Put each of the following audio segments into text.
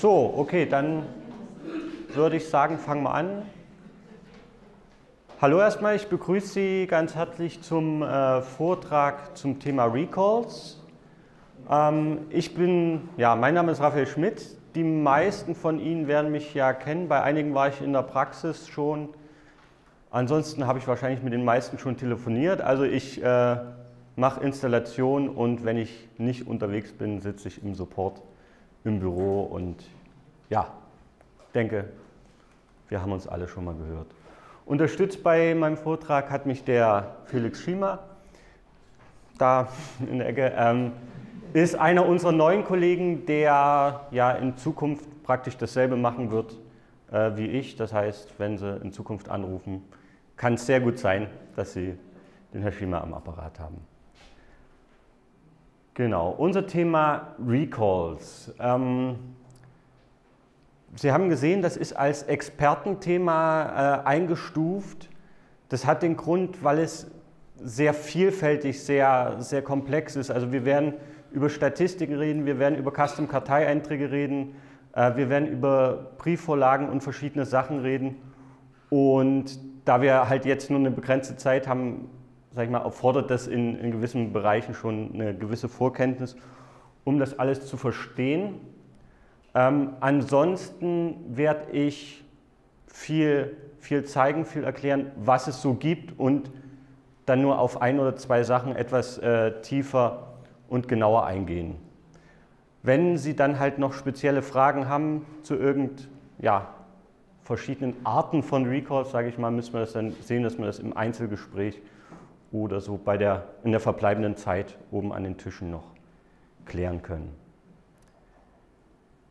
So, okay, dann würde ich sagen, fangen wir an. Hallo erstmal, ich begrüße Sie ganz herzlich zum äh, Vortrag zum Thema Recalls. Ähm, ich bin, ja, mein Name ist Raphael Schmidt. Die meisten von Ihnen werden mich ja kennen. Bei einigen war ich in der Praxis schon. Ansonsten habe ich wahrscheinlich mit den meisten schon telefoniert. Also ich äh, mache Installation und wenn ich nicht unterwegs bin, sitze ich im Support im Büro und ja, denke, wir haben uns alle schon mal gehört. Unterstützt bei meinem Vortrag hat mich der Felix Schiemer, da in der Ecke, ähm, ist einer unserer neuen Kollegen, der ja in Zukunft praktisch dasselbe machen wird äh, wie ich. Das heißt, wenn Sie in Zukunft anrufen, kann es sehr gut sein, dass Sie den Herr Schiemer am Apparat haben. Genau, unser Thema Recalls. Ähm, Sie haben gesehen, das ist als Expertenthema äh, eingestuft. Das hat den Grund, weil es sehr vielfältig, sehr, sehr komplex ist. Also wir werden über Statistiken reden, wir werden über Custom-Karteieinträge reden, äh, wir werden über Briefvorlagen und verschiedene Sachen reden. Und da wir halt jetzt nur eine begrenzte Zeit haben, sag ich mal, erfordert das in, in gewissen Bereichen schon eine gewisse Vorkenntnis, um das alles zu verstehen. Ähm, ansonsten werde ich viel, viel zeigen, viel erklären, was es so gibt und dann nur auf ein oder zwei Sachen etwas äh, tiefer und genauer eingehen. Wenn Sie dann halt noch spezielle Fragen haben zu irgend, ja, verschiedenen Arten von Recalls, sage ich mal, müssen wir das dann sehen, dass wir das im Einzelgespräch oder so bei der, in der verbleibenden Zeit oben an den Tischen noch klären können.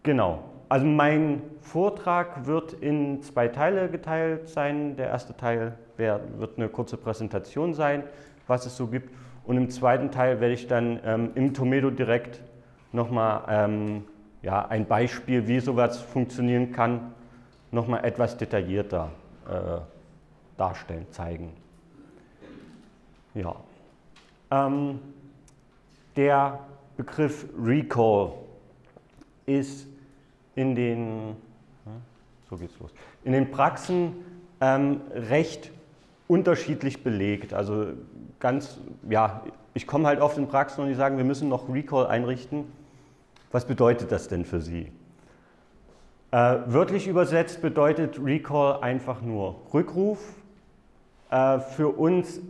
Genau. Also mein Vortrag wird in zwei Teile geteilt sein. Der erste Teil wird eine kurze Präsentation sein, was es so gibt. Und im zweiten Teil werde ich dann ähm, im Tomedo direkt nochmal ähm, ja, ein Beispiel, wie sowas funktionieren kann, nochmal etwas detaillierter äh, darstellen, zeigen. Ja. Ähm, der Begriff Recall ist in den, so geht's los, in den Praxen ähm, recht unterschiedlich belegt. Also ganz, ja, ich komme halt oft in Praxen und die sagen, wir müssen noch Recall einrichten. Was bedeutet das denn für Sie? Äh, wörtlich übersetzt bedeutet Recall einfach nur Rückruf. Äh, für uns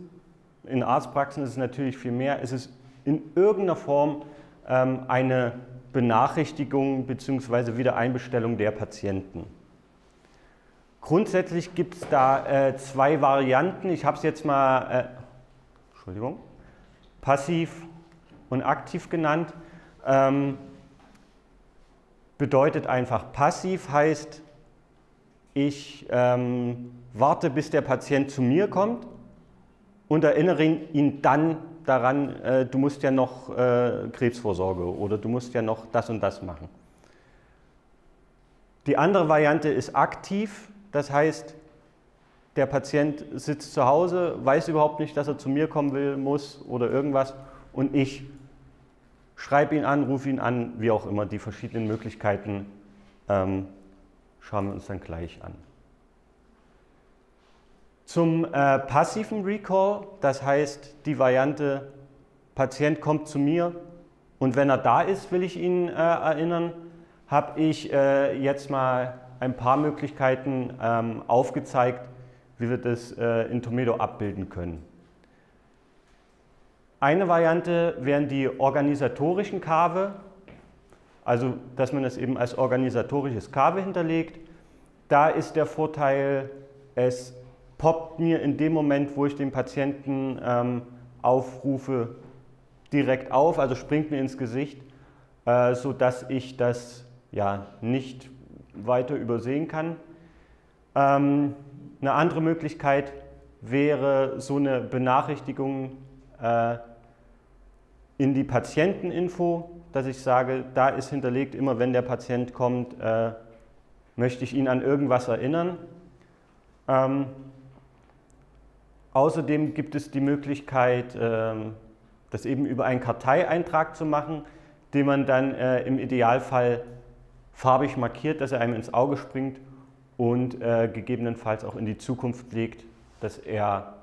in Arztpraxen ist es natürlich viel mehr. Es ist in irgendeiner Form ähm, eine Benachrichtigung bzw. Wiedereinbestellung der Patienten. Grundsätzlich gibt es da äh, zwei Varianten. Ich habe es jetzt mal, äh, Entschuldigung, passiv und aktiv genannt. Ähm, bedeutet einfach passiv heißt, ich ähm, warte, bis der Patient zu mir kommt und erinnere ihn dann daran, äh, du musst ja noch äh, Krebsvorsorge oder du musst ja noch das und das machen. Die andere Variante ist aktiv, das heißt, der Patient sitzt zu Hause, weiß überhaupt nicht, dass er zu mir kommen will, muss oder irgendwas und ich schreibe ihn an, rufe ihn an, wie auch immer, die verschiedenen Möglichkeiten ähm, schauen wir uns dann gleich an. Zum äh, passiven Recall, das heißt die Variante, Patient kommt zu mir und wenn er da ist, will ich ihn äh, erinnern, habe ich äh, jetzt mal ein paar Möglichkeiten ähm, aufgezeigt, wie wir das äh, in Tomedo abbilden können. Eine Variante wären die organisatorischen Kave, also dass man es eben als organisatorisches Kave hinterlegt. Da ist der Vorteil, es poppt mir in dem Moment, wo ich den Patienten ähm, aufrufe, direkt auf, also springt mir ins Gesicht, äh, sodass ich das ja nicht weiter übersehen kann. Ähm, eine andere Möglichkeit wäre so eine Benachrichtigung äh, in die Patienteninfo, dass ich sage, da ist hinterlegt, immer wenn der Patient kommt, äh, möchte ich ihn an irgendwas erinnern. Ähm, Außerdem gibt es die Möglichkeit, ähm, das eben über einen Karteieintrag zu machen, den man dann äh, im Idealfall farbig markiert, dass er einem ins Auge springt und äh, gegebenenfalls auch in die Zukunft legt, dass er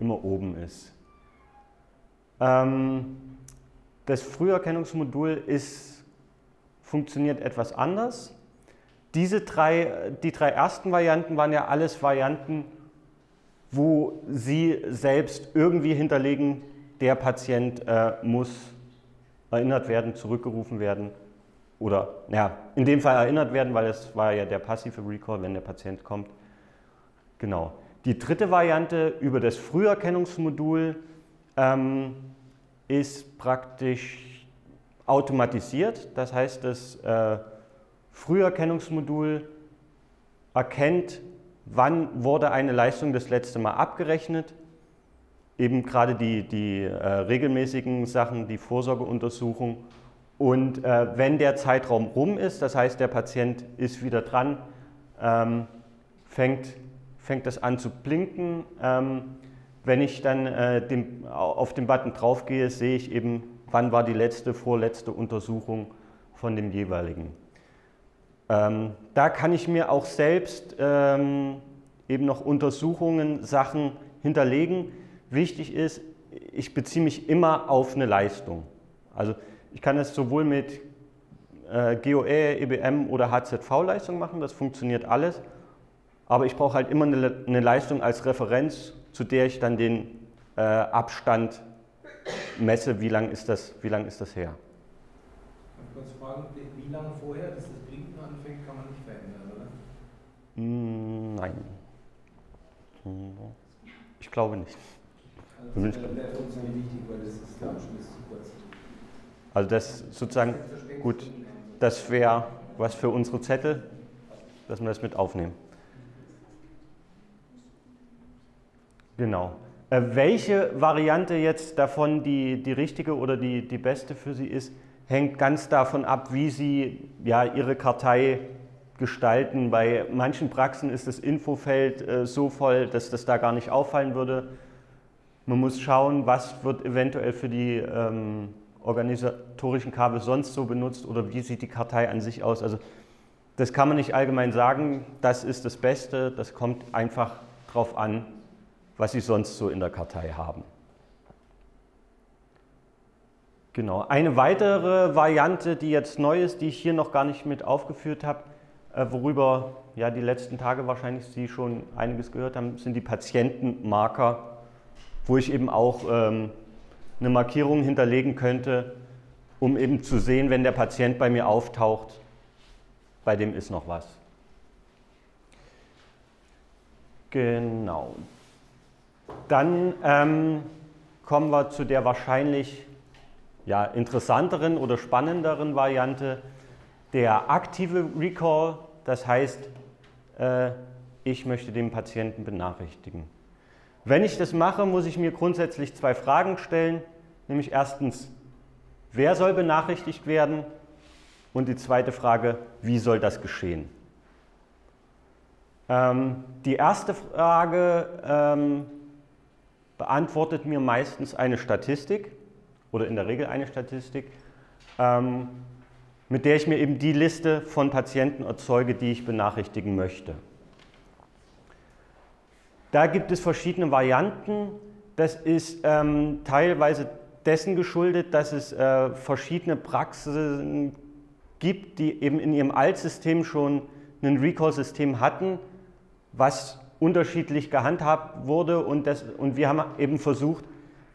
immer oben ist. Ähm, das Früherkennungsmodul ist, funktioniert etwas anders. Diese drei, die drei ersten Varianten waren ja alles Varianten, wo Sie selbst irgendwie hinterlegen, der Patient äh, muss erinnert werden, zurückgerufen werden oder ja, in dem Fall erinnert werden, weil es war ja der passive Recall, wenn der Patient kommt. Genau. Die dritte Variante über das Früherkennungsmodul ähm, ist praktisch automatisiert. Das heißt, das äh, Früherkennungsmodul erkennt, wann wurde eine Leistung das letzte Mal abgerechnet. Eben gerade die, die äh, regelmäßigen Sachen, die Vorsorgeuntersuchung. Und äh, wenn der Zeitraum rum ist, das heißt, der Patient ist wieder dran, ähm, fängt, fängt das an zu blinken. Ähm, wenn ich dann äh, dem, auf den Button draufgehe, sehe ich eben, wann war die letzte, vorletzte Untersuchung von dem jeweiligen. Ähm, da kann ich mir auch selbst ähm, eben noch Untersuchungen, Sachen hinterlegen. Wichtig ist, ich beziehe mich immer auf eine Leistung. Also ich kann es sowohl mit äh, GOE, EBM oder HZV-Leistung machen, das funktioniert alles. Aber ich brauche halt immer eine, eine, Leistung als Referenz, zu der ich dann den äh, Abstand messe, wie lang ist das, wie lang ist das her. Kurz fragen, wie lange vorher, dass das Blinken anfängt, kann man nicht verändern, oder? Mm, nein. Ich glaube nicht. Also das wäre für uns wichtig, weil das ist zu kurz. Also das sozusagen, gut, das wäre was für unsere Zettel, dass wir das mit aufnehmen. Genau. Äh, welche Variante jetzt davon die, die richtige oder die, die beste für Sie ist, hängt ganz davon ab, wie Sie ja, Ihre Kartei gestalten. Bei manchen Praxen ist das Infofeld äh, so voll, dass das da gar nicht auffallen würde. Man muss schauen, was wird eventuell für die ähm, organisatorischen Kabel sonst so benutzt oder wie sieht die Kartei an sich aus. Also das kann man nicht allgemein sagen, das ist das Beste, das kommt einfach darauf an, was Sie sonst so in der Kartei haben. Genau. Eine weitere Variante, die jetzt neu ist, die ich hier noch gar nicht mit aufgeführt habe, äh, worüber ja die letzten Tage wahrscheinlich Sie schon einiges gehört haben, sind die Patientenmarker, wo ich eben auch ähm, eine Markierung hinterlegen könnte, um eben zu sehen, wenn der Patient bei mir auftaucht, bei dem ist noch was. Genau. Dann ähm, kommen wir zu der wahrscheinlich ja, interessanteren oder spannenderen Variante, der aktive Recall. Das heißt, äh, ich möchte den Patienten benachrichtigen. Wenn ich das mache, muss ich mir grundsätzlich zwei Fragen stellen. Nämlich erstens, wer soll benachrichtigt werden? Und die zweite Frage, wie soll das geschehen? Ähm, die erste Frage ähm, beantwortet mir meistens eine Statistik oder in der Regel eine Statistik, ähm, mit der ich mir eben die Liste von Patienten erzeuge, die ich benachrichtigen möchte. Da gibt es verschiedene Varianten. Das ist ähm, teilweise dessen geschuldet, dass es äh, verschiedene Praxen gibt, die eben in ihrem Altsystem schon ein Recall-System hatten, was unterschiedlich gehandhabt wurde und, das, und wir haben eben versucht,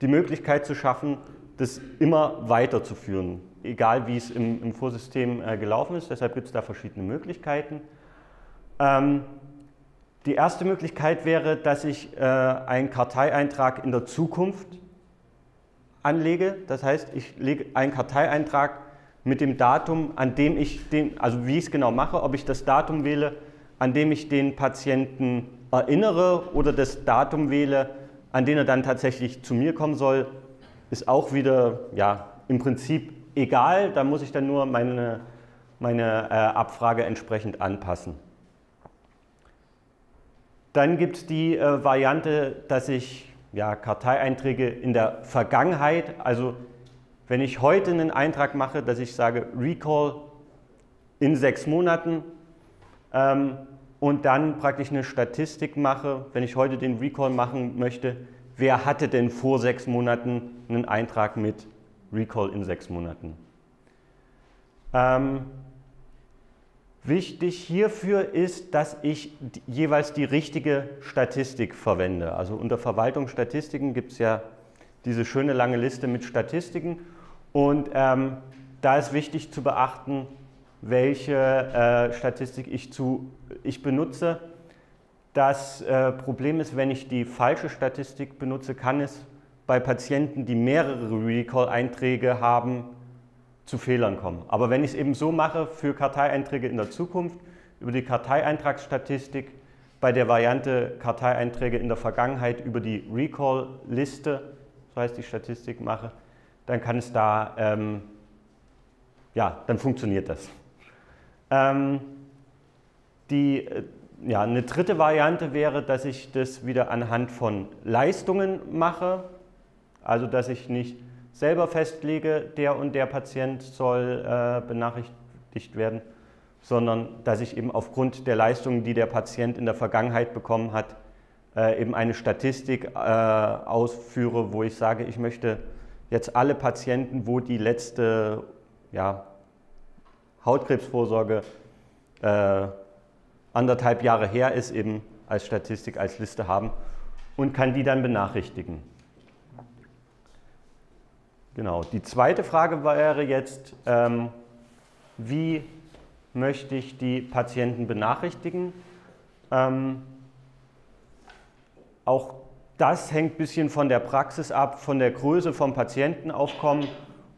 die Möglichkeit zu schaffen, das immer weiterzuführen, egal wie es im, im Vorsystem äh, gelaufen ist. Deshalb gibt es da verschiedene Möglichkeiten. Ähm, die erste Möglichkeit wäre, dass ich äh, einen Karteieintrag in der Zukunft anlege. Das heißt, ich lege einen Karteieintrag mit dem Datum, an dem ich den, also wie ich es genau mache, ob ich das Datum wähle, an dem ich den Patienten erinnere oder das Datum wähle, an dem er dann tatsächlich zu mir kommen soll, ist auch wieder ja, im Prinzip egal. Da muss ich dann nur meine, meine äh, Abfrage entsprechend anpassen. Dann gibt es die äh, Variante, dass ich ja, Karteieinträge in der Vergangenheit, also wenn ich heute einen Eintrag mache, dass ich sage Recall in sechs Monaten ähm, und dann praktisch eine Statistik mache, wenn ich heute den Recall machen möchte, wer hatte denn vor sechs Monaten einen Eintrag mit Recall in sechs Monaten. Ähm, wichtig hierfür ist, dass ich jeweils die richtige Statistik verwende. Also unter Verwaltungsstatistiken gibt es ja diese schöne lange Liste mit Statistiken und ähm, da ist wichtig zu beachten, welche äh, Statistik ich, zu, ich benutze. Das äh, Problem ist, wenn ich die falsche Statistik benutze, kann es bei Patienten, die mehrere Recall-Einträge haben, zu Fehlern kommen. Aber wenn ich es eben so mache für Karteieinträge in der Zukunft, über die Karteieintragsstatistik, bei der Variante Karteieinträge in der Vergangenheit über die Recall-Liste, so heißt die Statistik, mache, dann kann es da, ähm, ja, dann funktioniert das. Ähm, die, äh, ja, eine dritte Variante wäre, dass ich das wieder anhand von Leistungen mache, also dass ich nicht selber festlege, der und der Patient soll äh, benachrichtigt werden, sondern dass ich eben aufgrund der Leistungen, die der Patient in der Vergangenheit bekommen hat, äh, eben eine Statistik äh, ausführe, wo ich sage, ich möchte jetzt alle Patienten, wo die letzte ja, Hautkrebsvorsorge äh, anderthalb Jahre her ist, eben als Statistik, als Liste haben und kann die dann benachrichtigen. Genau, die zweite Frage wäre jetzt, ähm, wie möchte ich die Patienten benachrichtigen? Ähm, auch das hängt ein bisschen von der Praxis ab, von der Größe vom Patientenaufkommen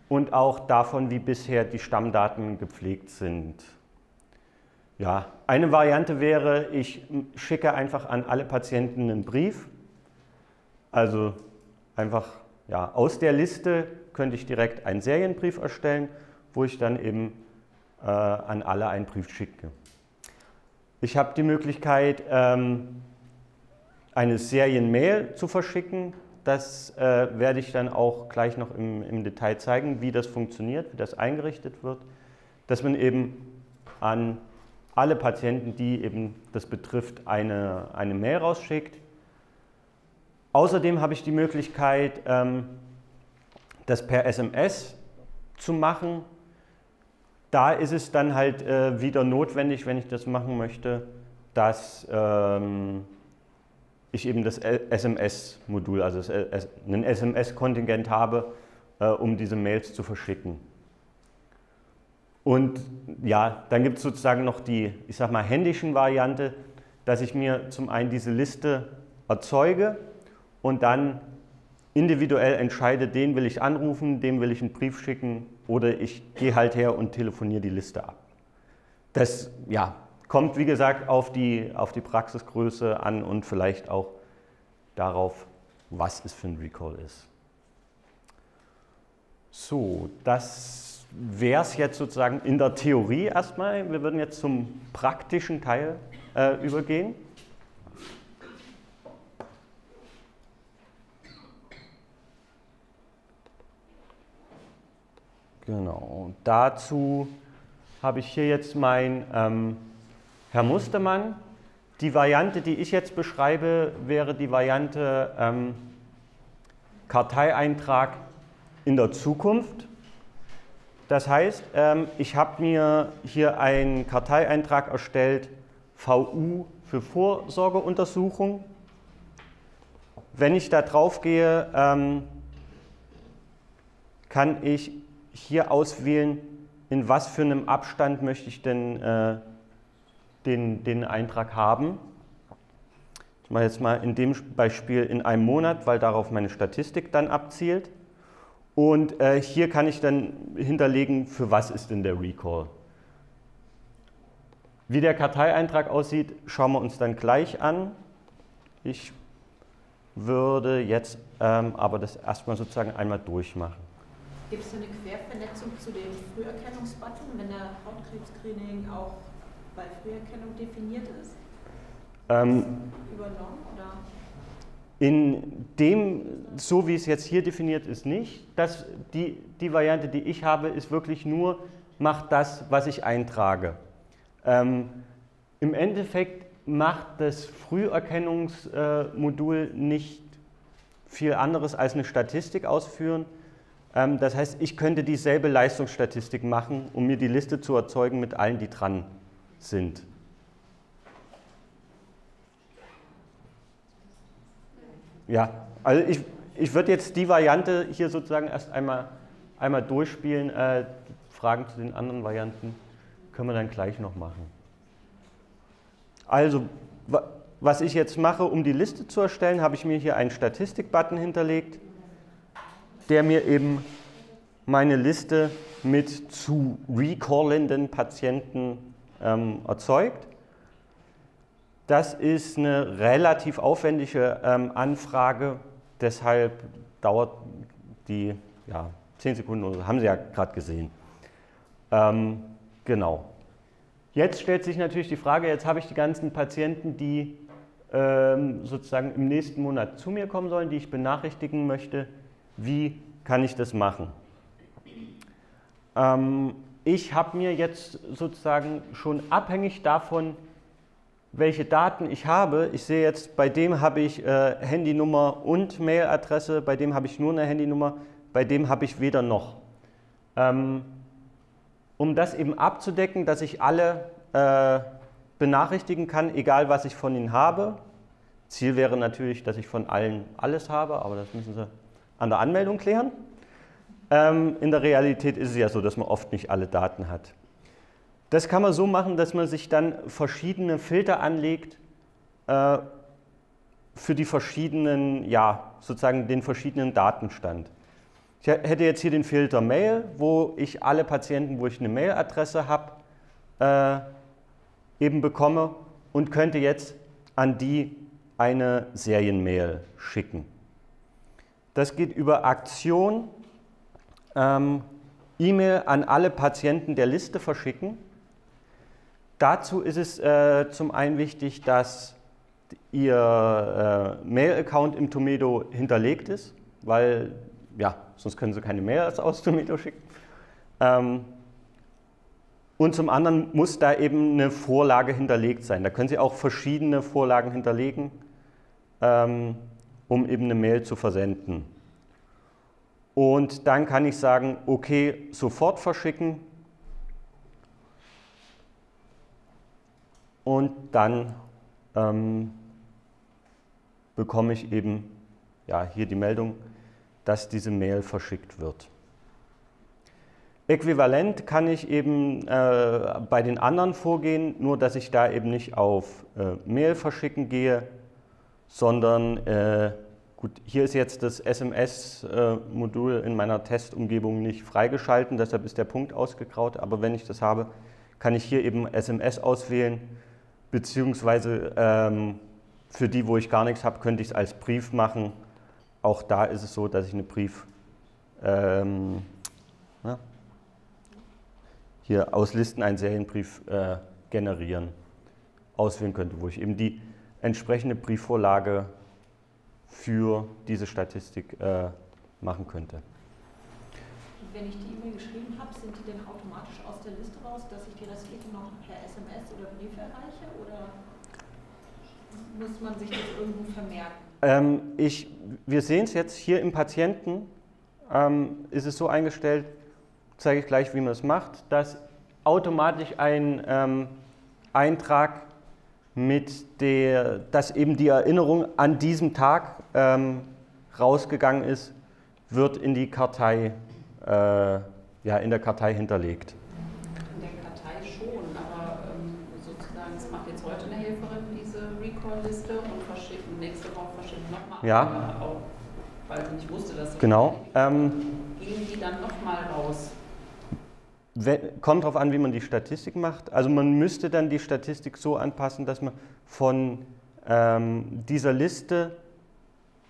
und auch davon, wie bisher die Stammdaten gepflegt sind. Ja, eine Variante wäre, ich schicke einfach an alle Patienten einen Brief. Also einfach ja, aus der Liste könnte ich direkt einen Serienbrief erstellen, wo ich dann eben äh, an alle einen Brief schicke. Ich habe die Möglichkeit, ähm, eine Serienmail zu verschicken. Das äh, werde ich dann auch gleich noch im, im, Detail zeigen, wie das funktioniert, wie das eingerichtet wird, dass man eben an alle Patienten, die eben das betrifft, eine, eine Mail rausschickt. Außerdem habe ich die Möglichkeit, ähm, das per SMS zu machen. Da ist es dann halt äh, wieder notwendig, wenn ich das machen möchte, dass ähm, ich eben das SMS-Modul, also ein SMS-Kontingent habe, äh, um diese Mails zu verschicken. Und ja, dann gibt es sozusagen noch die, ich sag mal, händischen Variante, dass ich mir zum einen diese Liste erzeuge und dann individuell entscheide, den will ich anrufen, dem will ich einen Brief schicken oder ich gehe halt her und telefoniere die Liste ab. Das ja, kommt, wie gesagt, auf die, auf die Praxisgröße an und vielleicht auch darauf, was es für ein Recall ist. So, das wäre es jetzt sozusagen in der Theorie erstmal. Wir würden jetzt zum praktischen Teil äh, übergehen. Genau, dazu habe ich hier jetzt mein ähm, Herr Mustermann. Die Variante, die ich jetzt beschreibe, wäre die Variante ähm, Karteieintrag in der Zukunft. Das heißt, ähm, ich habe mir hier einen Karteieintrag erstellt, VU für Vorsorgeuntersuchung. Wenn ich da drauf gehe, ähm, kann ich hier auswählen, in was für einem Abstand möchte ich denn äh, den, den Eintrag haben. Ich mache jetzt mal in dem Beispiel in einem Monat, weil darauf meine Statistik dann abzielt. Und äh, hier kann ich dann hinterlegen, für was ist denn der Recall. Wie der Karteieintrag aussieht, schauen wir uns dann gleich an. Ich würde jetzt ähm, aber das erstmal sozusagen einmal durchmachen. Gibt es eine Quervernetzung zu dem Früherkennungsbutton, wenn der Hautkrebs-Screening auch bei Früherkennung definiert ist? Ähm, übernommen oder? In dem, so wie es jetzt hier definiert ist, nicht. Das, die, die Variante, die ich habe, ist wirklich nur macht das, was ich eintrage. Ähm, Im Endeffekt macht das Früherkennungsmodul nicht viel anderes als eine Statistik ausführen. Ähm, das heißt, ich könnte dieselbe Leistungsstatistik machen, um mir die Liste zu erzeugen mit allen, die dran sind. Ja, also ich, ich würde jetzt die Variante hier sozusagen erst einmal, einmal durchspielen. Äh, Fragen zu den anderen Varianten können wir dann gleich noch machen. Also, was ich jetzt mache, um die Liste zu erstellen, habe ich mir hier einen Statistik-Button hinterlegt, der mir eben meine Liste mit zu recallenden Patienten ähm, erzeugt. Das ist eine relativ aufwendige ähm, Anfrage, deshalb dauert die ja, 10 Sekunden, oder haben Sie ja gerade gesehen. Ähm, genau. Jetzt stellt sich natürlich die Frage, jetzt habe ich die ganzen Patienten, die ähm, sozusagen im nächsten Monat zu mir kommen sollen, die ich benachrichtigen möchte. Wie kann ich das machen? Ähm, ich habe mir jetzt sozusagen schon abhängig davon, welche Daten ich habe, ich sehe jetzt, bei dem habe ich äh, Handynummer und Mailadresse, bei dem habe ich nur eine Handynummer, bei dem habe ich weder noch. Ähm, um das eben abzudecken, dass ich alle äh, benachrichtigen kann, egal was ich von ihnen habe. Ziel wäre natürlich, dass ich von allen alles habe, aber das müssen Sie an der Anmeldung klären. Ähm, in der Realität ist es ja so, dass man oft nicht alle Daten hat. Das kann man so machen, dass man sich dann verschiedene Filter anlegt äh, für die verschiedenen, ja, sozusagen den verschiedenen Datenstand. Ich hätte jetzt hier den Filter Mail, wo ich alle Patienten, wo ich eine Mailadresse habe, äh, eben bekomme und könnte jetzt an die eine Serienmail schicken. Das geht über Aktion, ähm, E-Mail an alle Patienten der Liste verschicken. Dazu ist es äh, zum einen wichtig, dass Ihr äh, Mail-Account im Tomedo hinterlegt ist, weil ja, sonst können Sie keine Mail aus Tomedo schicken. Ähm, und zum anderen muss da eben eine Vorlage hinterlegt sein. Da können Sie auch verschiedene Vorlagen hinterlegen, ähm, um eben eine Mail zu versenden. Und dann kann ich sagen, okay, sofort verschicken und dann ähm, bekomme ich eben ja, hier die Meldung, dass diese Mail verschickt wird. Äquivalent kann ich eben äh, bei den anderen vorgehen, nur dass ich da eben nicht auf äh, Mail verschicken gehe, sondern äh, gut, hier ist jetzt das SMS-Modul in meiner Testumgebung nicht freigeschalten, deshalb ist der Punkt ausgegraut, aber wenn ich das habe, kann ich hier eben SMS auswählen beziehungsweise ähm, für die, wo ich gar nichts habe, könnte ich es als Brief machen. Auch da ist es so, dass ich eine Brief ähm, na, hier aus Listen einen Serienbrief äh, generieren, auswählen könnte, wo ich eben die entsprechende Briefvorlage für diese Statistik äh, machen könnte. Wenn ich die E-Mail geschrieben habe, sind die denn automatisch aus der Liste raus, dass ich die restlichen noch per SMS oder Brief erreiche? Oder muss man sich das irgendwo vermerken? Ähm, ich, wir sehen es jetzt hier im Patienten, ähm, ist es so eingestellt, zeige ich gleich, wie man es macht, dass automatisch ein ähm, Eintrag mit der, dass eben die Erinnerung an diesem Tag ähm, rausgegangen ist, wird in die Kartei äh, ja, in der Kartei hinterlegt. In der Kartei schon, aber ähm, sozusagen, es macht jetzt heute eine Helferin diese Recall-Liste und verschickt nächste Woche verschickt nochmal. Ja. Auch, weil sie nicht wusste, dass das Genau. Ähm, Gehen die dann nochmal raus? Kommt darauf an, wie man die Statistik macht. Also man müsste dann die Statistik so anpassen, dass man von ähm, dieser Liste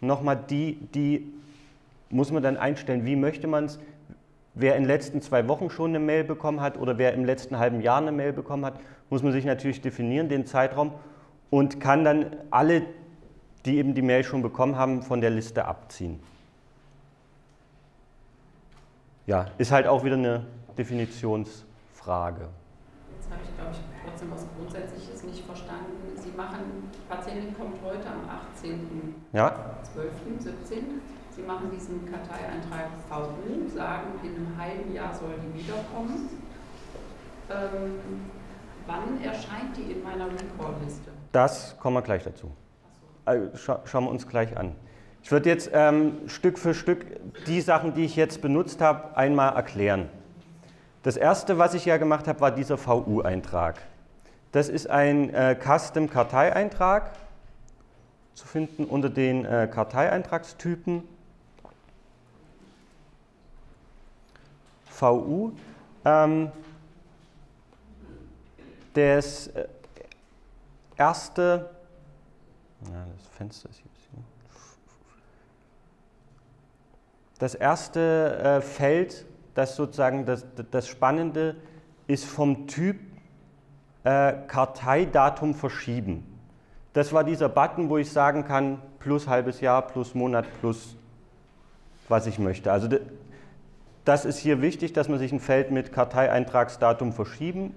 nochmal die, die muss man dann einstellen, wie möchte man es, Wer in den letzten zwei Wochen schon eine Mail bekommen hat oder wer im letzten halben Jahr eine Mail bekommen hat, muss man sich natürlich definieren, den Zeitraum, und kann dann alle, die eben die Mail schon bekommen haben, von der Liste abziehen. Ja, ist halt auch wieder eine Definitionssache. Frage. Jetzt habe ich, glaube ich, trotzdem was Grundsätzliches nicht verstanden. Sie machen, die Patientin kommt heute am 18.12., Ja? 17. Sie machen diesen Karteieintrag VU, sagen, in einem halben Jahr soll die wiederkommen. Ähm, wann erscheint die in meiner Recall-Liste? Das kommen wir gleich dazu. Also, scha schauen wir uns gleich an. Ich würde jetzt ähm, Stück für Stück die Sachen, die ich jetzt benutzt habe, einmal erklären. Das erste, was ich ja gemacht habe, war dieser VU-Eintrag. Das ist ein äh, Custom-Karteieintrag, zu finden unter den äh, Karteieintragstypen. VU. Ähm, das äh, erste, ja, das Fenster ist hier. Das erste äh, Feld, das sozusagen das, das Spannende ist vom Typ äh, Karteidatum verschieben. Das war dieser Button, wo ich sagen kann, plus halbes Jahr, plus Monat, plus was ich möchte. Also das ist hier wichtig, dass man sich ein Feld mit Karteieintragsdatum verschieben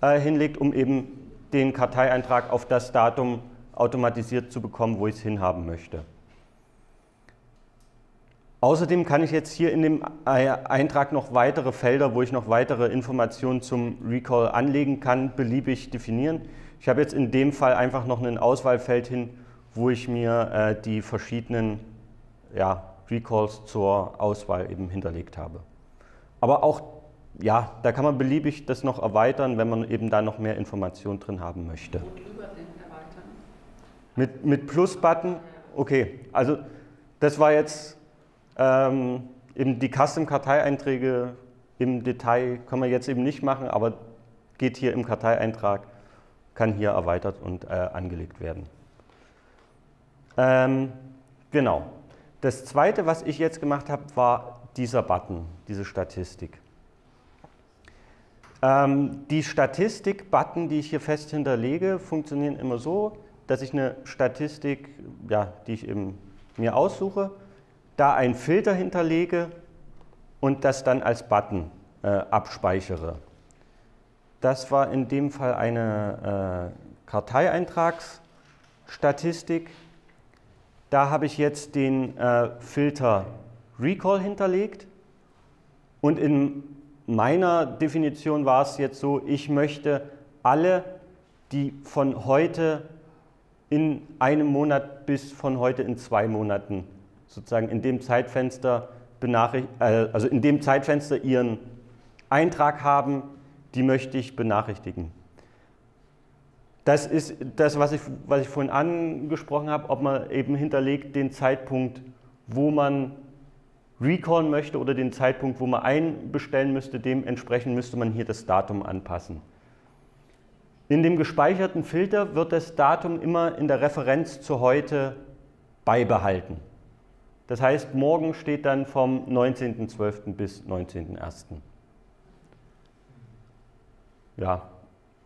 äh, hinlegt, um eben den Karteieintrag auf das Datum automatisiert zu bekommen, wo ich es hinhaben möchte. Außerdem kann ich jetzt hier in dem äh, Eintrag noch weitere Felder, wo ich noch weitere Informationen zum Recall anlegen kann, beliebig definieren. Ich habe jetzt in dem Fall einfach noch ein Auswahlfeld hin, wo ich mir äh, die verschiedenen ja, Recalls zur Auswahl eben hinterlegt habe. Aber auch, ja, da kann man beliebig das noch erweitern, wenn man eben da noch mehr Informationen drin haben möchte. Worüber denn erweitern? Mit, mit Plus-Button, okay, also das war jetzt ähm, eben die Custom-Karteieinträge im Detail, können wir jetzt eben nicht machen, aber geht hier im Karteieintrag, kann hier erweitert und äh, angelegt werden. Ähm, genau. Das zweite, was ich jetzt gemacht habe, war dieser Button, diese Statistik. Ähm, die Statistik-Button, die ich hier fest hinterlege, funktionieren immer so, dass ich eine Statistik, ja, die ich eben mir aussuche, da einen Filter hinterlege und das dann als Button äh, abspeichere. Das war in dem Fall eine äh, Karteieintragsstatistik. Da habe ich jetzt den äh, Filter Recall hinterlegt und in meiner Definition war es jetzt so, ich möchte alle, die von heute in einem Monat bis von heute in zwei Monaten sozusagen in dem Zeitfenster benachricht, äh, also in dem Zeitfenster ihren Eintrag haben, die möchte ich benachrichtigen. Das ist das, was ich, was ich vorhin angesprochen habe, ob man eben hinterlegt den Zeitpunkt, wo man recallen möchte oder den Zeitpunkt, wo man einbestellen müsste, dementsprechend müsste man hier das Datum anpassen. In dem gespeicherten Filter wird das Datum immer in der Referenz zu heute beibehalten. Das heißt, morgen steht dann vom 19.12. bis 19.01. Ja,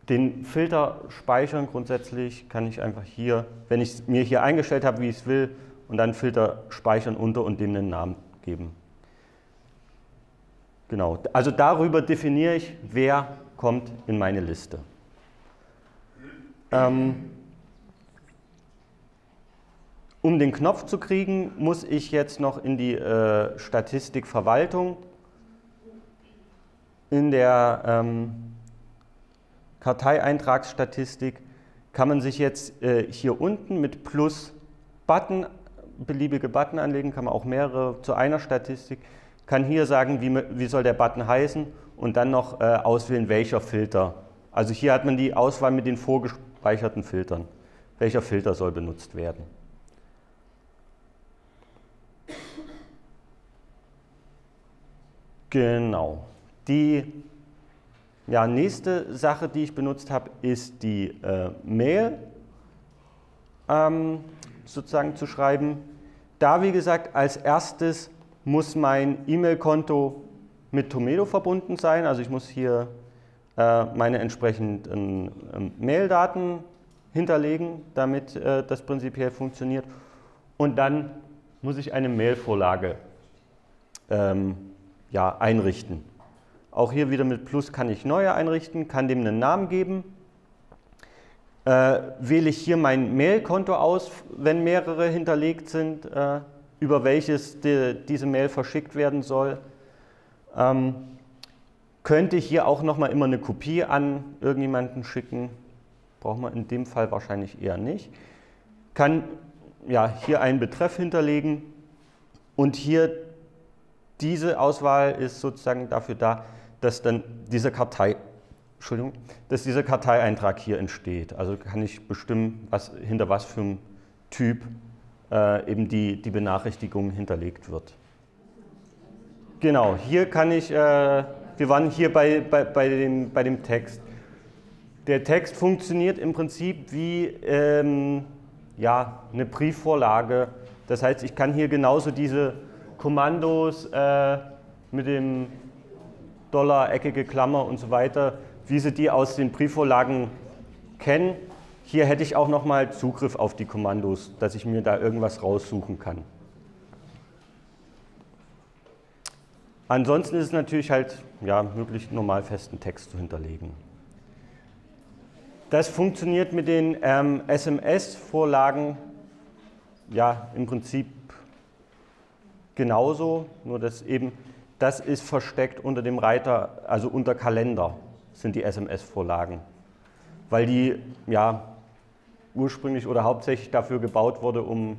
den Filter speichern grundsätzlich kann ich einfach hier, wenn ich es mir hier eingestellt habe, wie ich es will, und dann Filter speichern unter und dem einen Namen geben. Genau, also darüber definiere ich, wer kommt in meine Liste. Ähm, um den Knopf zu kriegen, muss ich jetzt noch in die äh, Statistikverwaltung. In der ähm, Karteieintragsstatistik kann man sich jetzt äh, hier unten mit Plus Button, beliebige Button anlegen, kann man auch mehrere zu einer Statistik, kann hier sagen, wie, wie soll der Button heißen und dann noch äh, auswählen, welcher Filter. Also hier hat man die Auswahl mit den vorgespeicherten Filtern. Welcher Filter soll benutzt werden. Genau. Die ja, nächste Sache, die ich benutzt habe, ist die äh, Mail ähm, sozusagen zu schreiben. Da, wie gesagt, als erstes muss mein E-Mail-Konto mit Tomedo verbunden sein. Also ich muss hier äh, meine entsprechenden ähm, Mail-Daten hinterlegen, damit äh, das prinzipiell funktioniert. Und dann muss ich eine Mail-Vorlage ähm, ja, einrichten. Auch hier wieder mit Plus kann ich neue einrichten, kann dem einen Namen geben. Äh, wähle ich hier mein Mailkonto aus, wenn mehrere hinterlegt sind, äh, über welches die, diese Mail verschickt werden soll. Ähm, könnte ich hier auch nochmal immer eine Kopie an irgendjemanden schicken. Braucht man in dem Fall wahrscheinlich eher nicht. Kann ja, hier einen Betreff hinterlegen und hier diese Auswahl ist sozusagen dafür da, dass dann dieser Kartei, Entschuldigung, dass dieser Karteieintrag hier entsteht. Also kann ich bestimmen, was, hinter was für einem Typ äh, eben die, die Benachrichtigung hinterlegt wird. Genau, hier kann ich, äh, wir waren hier bei, bei, bei, dem, bei dem Text. Der Text funktioniert im Prinzip wie ähm, ja, eine Briefvorlage. Das heißt, ich kann hier genauso diese Kommandos äh, mit dem Dollar, eckige Klammer und so weiter, wie Sie die aus den Briefvorlagen kennen. Hier hätte ich auch nochmal Zugriff auf die Kommandos, dass ich mir da irgendwas raussuchen kann. Ansonsten ist es natürlich halt ja, möglich, normal festen Text zu hinterlegen. Das funktioniert mit den ähm, SMS-Vorlagen ja im Prinzip genauso, nur dass eben das ist versteckt unter dem Reiter, also unter Kalender sind die SMS-Vorlagen, weil die ja ursprünglich oder hauptsächlich dafür gebaut wurde, um,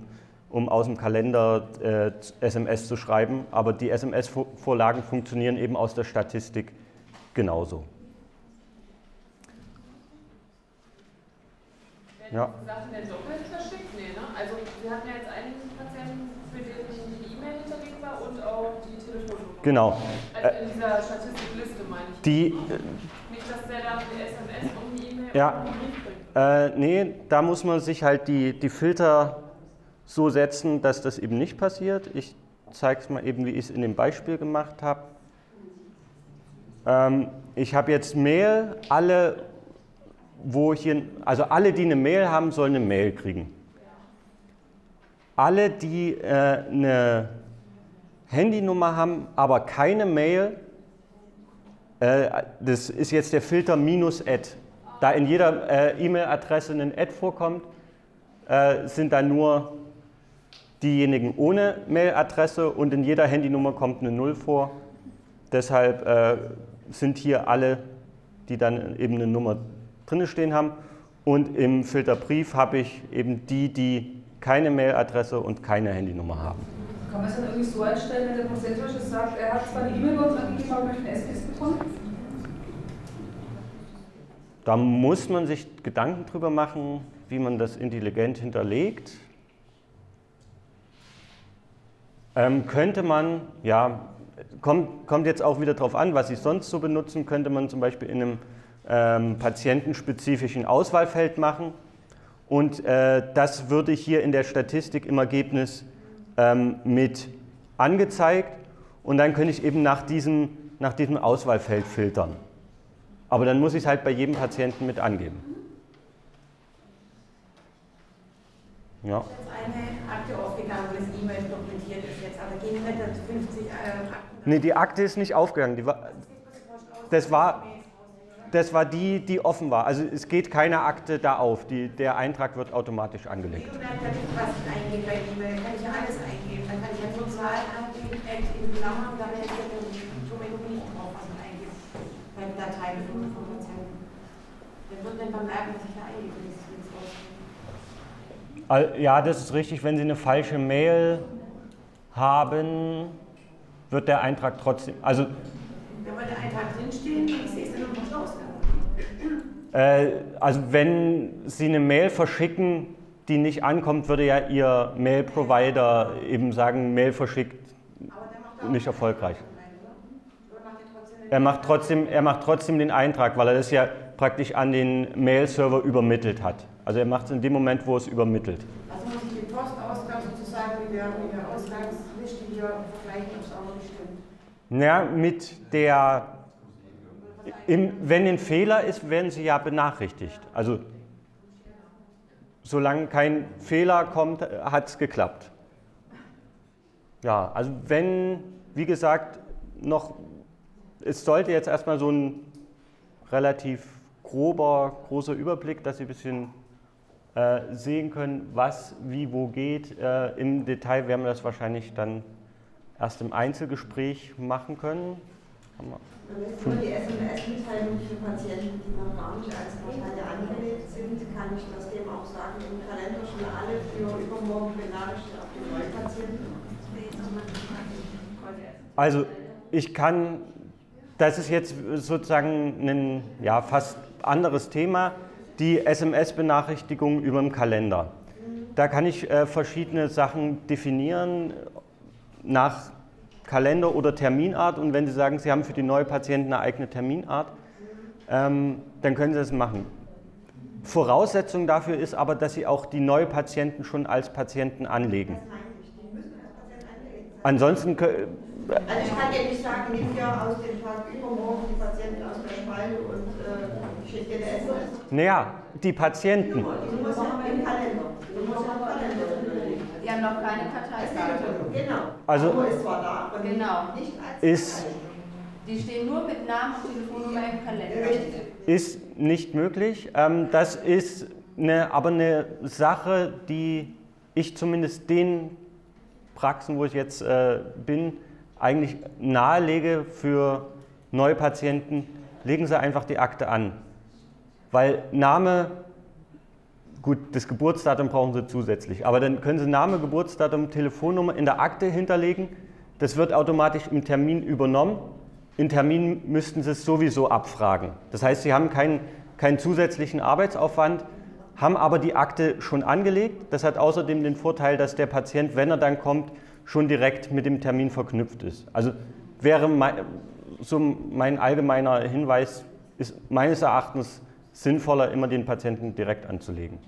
um aus dem Kalender äh, SMS zu schreiben, aber die SMS-Vorlagen funktionieren eben aus der Statistik genauso. Ja. Sachen denn doppelt verschickt? Nee, ne? Also wir hatten ja jetzt einen Patienten, für den die E-Mail hinterlegt war und auch die Telefonnummer. Genau. Also in dieser Statistikliste meine ich. Die, Nicht, dass der dann die SMS und die E-Mail ja. Äh, nee, da muss man sich halt die, die Filter so setzen, dass das eben nicht passiert. Ich zeige es mal eben, wie ich es in dem Beispiel gemacht habe. Ähm, ich habe jetzt Mail, alle wo hier, also alle, die eine Mail haben, sollen eine Mail kriegen. Alle, die äh, eine Handynummer haben, aber keine Mail, äh, das ist jetzt der Filter minus Ad. Da in jeder äh, E-Mail-Adresse ein Ad vorkommt, äh, sind da nur diejenigen ohne Mail-Adresse und in jeder Handynummer kommt eine Null vor. Deshalb äh, sind hier alle, die dann eben eine Nummer drin stehen haben. Und im Filterbrief habe ich eben die, die keine Mailadresse und keine Handynummer haben. Kann man es dann irgendwie so einstellen, wenn der Patient sagt, er hat zwar eine E-Mail bei uns angegeben, aber möchte eine SMS bekommen? Da muss man sich Gedanken drüber machen, wie man das intelligent hinterlegt. Ähm, könnte man, ja, kommt, kommt jetzt auch wieder darauf an, was Sie sonst so benutzen, könnte man zum Beispiel in einem ähm, patientenspezifischen Auswahlfeld machen. Und äh, das würde hier in der Statistik im Ergebnis ähm, mit angezeigt. Und dann könnte ich eben nach diesem, nach diesem Auswahlfeld filtern. Aber dann muss ich es halt bei jedem Patienten mit angeben. Ja. Eine Akte aufgegangen, das E-Mail dokumentiert ist jetzt, aber gehen wir 50 äh, Akten? Nee, die Akte ist nicht aufgegangen. War, das war, das war die, die offen war. Also es geht keine Akte da auf. Die, der Eintrag wird automatisch angelegt. Ich kann ich ja alles eingeben. Dann kann ich ja total eingeben, Add in Klammern, da werde ich ja Domain nicht drauf, was man eingibt. Bei Dateien von Patienten. Dann wird dann bemerken, was ich da eingebe, wenn es Ja, das ist richtig. Wenn Sie eine falsche Mail haben, wird der Eintrag trotzdem. Also also wenn Sie eine Mail verschicken, die nicht ankommt, würde ja Ihr Mail-Provider eben sagen, Mail verschickt, nicht erfolgreich. Er macht, trotzdem, er macht trotzdem den Eintrag, weil er das ja praktisch an den Mail-Server übermittelt hat. Also er macht es in dem Moment, wo es übermittelt. Also muss ich den Postausgang sozusagen mit der, mit der Ausgangsliste hier vergleichen, ob es auch nicht stimmt? Ja, mit der im, wenn ein Fehler ist, werden Sie ja benachrichtigt. Also solange kein Fehler kommt, hat es geklappt. Ja, also wenn, wie gesagt, noch es sollte jetzt erstmal so ein relativ grober, großer Überblick, dass Sie ein bisschen äh, sehen können, was wie wo geht. Äh, Im Detail werden wir das wahrscheinlich dann erst im Einzelgespräch machen können. Haben wir- jetzt nur die SMS-Mitteilung für Patienten, die noch gar nicht als Portale angelegt sind, kann ich das dem auch sagen, im Kalender schon alle für übermorgen benachrichtigt auf die Neupatienten. Also ich kann, das ist jetzt sozusagen ein ja, fast anderes Thema, die SMS-Benachrichtigung über den Kalender. Da kann ich äh, verschiedene Sachen definieren nach Kalender oder Terminart und wenn Sie sagen, Sie haben für die neue Patienten eine eigene Terminart, ähm, dann können Sie das machen. Voraussetzung dafür ist aber, dass Sie auch die neue Patienten schon als Patienten anlegen. Ansonsten kö- Also ich kann dir nicht sagen, nimm dir aus dem Tag übermorgen die Patienten aus der Spalte und äh, schick dir eine SMS. Naja, die Patienten. Die muss ja im Kalender. Die muss ja im Kalender Die haben noch keine Karteikarte. Genau. Also- ist zwar da, aber Genau. nicht als Ist, Die stehen nur mit Namen und Telefonnummer im Kalender. Richtig. ist nicht möglich. Ähm, das ist eine, aber eine Sache, die ich zumindest den Praxen, wo ich jetzt äh, bin, eigentlich nahelege für neue Patienten, legen Sie einfach die Akte an. Weil Name, gut, das Geburtsdatum brauchen Sie zusätzlich, aber dann können Sie Name, Geburtsdatum, Telefonnummer in der Akte hinterlegen. Das wird automatisch im Termin übernommen. Im Termin müssten Sie es sowieso abfragen. Das heißt, Sie haben keinen, keinen zusätzlichen Arbeitsaufwand, haben aber die Akte schon angelegt. Das hat außerdem den Vorteil, dass der Patient, wenn er dann kommt, schon direkt mit dem Termin verknüpft ist. Also wäre mein, so mein allgemeiner Hinweis, ist meines Erachtens sinnvoller, immer den Patienten direkt anzulegen.